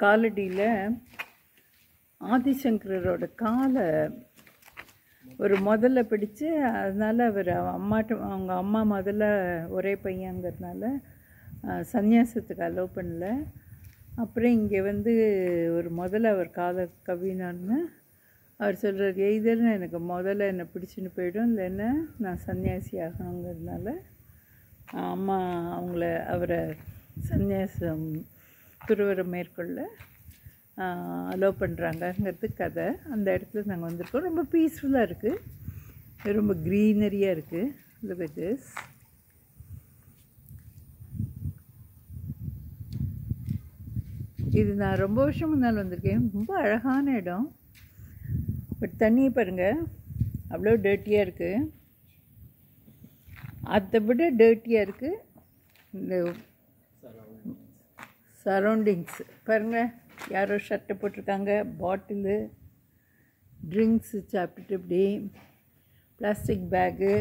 காலடியில் ஆதிசங்கரோட காலை ஒரு முதல்ல பிடிச்சு அதனால் அவர் அம்மாட்ட அவங்க அம்மா முதல்ல ஒரே பையங்கிறதுனால சந்நியாசத்துக்கு அலோவ் பண்ணல. அப்புறம் இங்கே வந்து ஒரு முதல்ல அவர் காலை கவினான்னு அவர் சொல்கிறார் எய்தர்னு எனக்கு முதல்ல என்னை பிடிச்சின்னு போயிடும் இல்லைன்னா நான் சன்னியாசி ஆகணுங்கிறதுனால அம்மா அவங்கள அவரை சந்நியாசம் துருவரை மேற்கொள்ள அலோவ் பண்ணுறாங்கங்கிறது கதை. அந்த இடத்துல நாங்கள் வந்திருக்கோம். ரொம்ப பீஸ்ஃபுல்லாக இருக்குது ரொம்ப க்ரீனரியாக இருக்குது லுக் இது நான் ரொம்ப வருஷம் முன்னால் வந்திருக்கேன். ரொம்ப அழகான இடம். பட் தண்ணியை பாருங்கள் அவ்வளோ டர்ட்டியாக இருக்குது அதை விட டேர்ட்டியாக இருக்குது இந்த சரௌண்டிங்ஸ் பாருங்கள் யாரோ ஷர்ட்டை போட்டிருக்காங்க பாட்டிலு ட்ரிங்க்ஸு சாப்பிட்டுட்டு இப்படி பிளாஸ்டிக் பேக்கு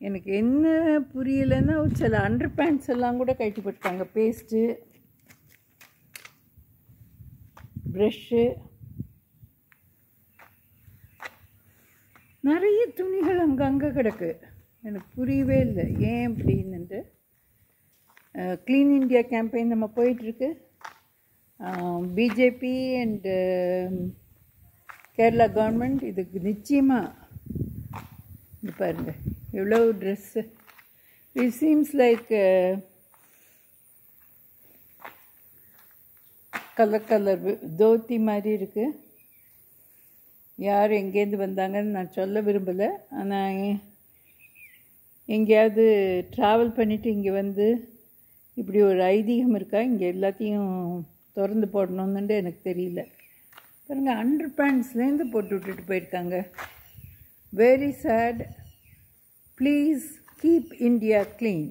எனக்கு என்ன புரியலைன்னா சில அண்டர் பேண்ட்ஸ் எல்லாம் கூட கழட்டி போட்டிருக்காங்க பேஸ்ட்டு ப்ரெஷ்ஷு நிறைய துணிகள் அங்கங்கே கிடக்கு. எனக்கு புரியவே இல்லை. ஏன் அப்படின்னுட்டு. க்ளீன் இந்தியா கேம்பெயின் நம்ம போயிட்டுருக்கு. பிஜேபி அண்டு கேரளா கவர்மெண்ட் இதுக்கு நிச்சயமாக இது பாருங்கள் எவ்வளோ dress it seems like colour colour dhoti மாதிரி இருக்குது யார் எங்கேருந்து வந்தாங்கன்னு நான் சொல்ல விரும்பலை. ஆனால் எங்கேயாவது ட்ராவல் பண்ணிவிட்டு இங்கே வந்து இப்படி ஒரு ஐதீகம் இருக்கா? இங்கே எல்லாத்தையும் திறந்து போடணுன்னுட்டு எனக்கு தெரியல. பாருங்க அண்டர் பேண்ட்ஸ்லேருந்து போட்டு விட்டுட்டு போயிருக்காங்க. Very sad please keep India clean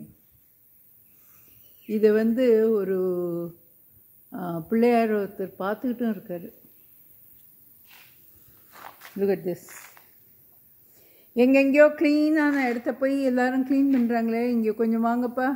இதை வந்து ஒரு பிள்ளையார் ஒருத்தர் பார்த்துக்கிட்டும் இருக்கார். லுக் அட் திஸ் எங்கெங்கேயோ க்ளீனான இடத்த போய் எல்லாரும் க்ளீன் பண்ணுறாங்களே இங்கே கொஞ்சம் வாங்கப்பா.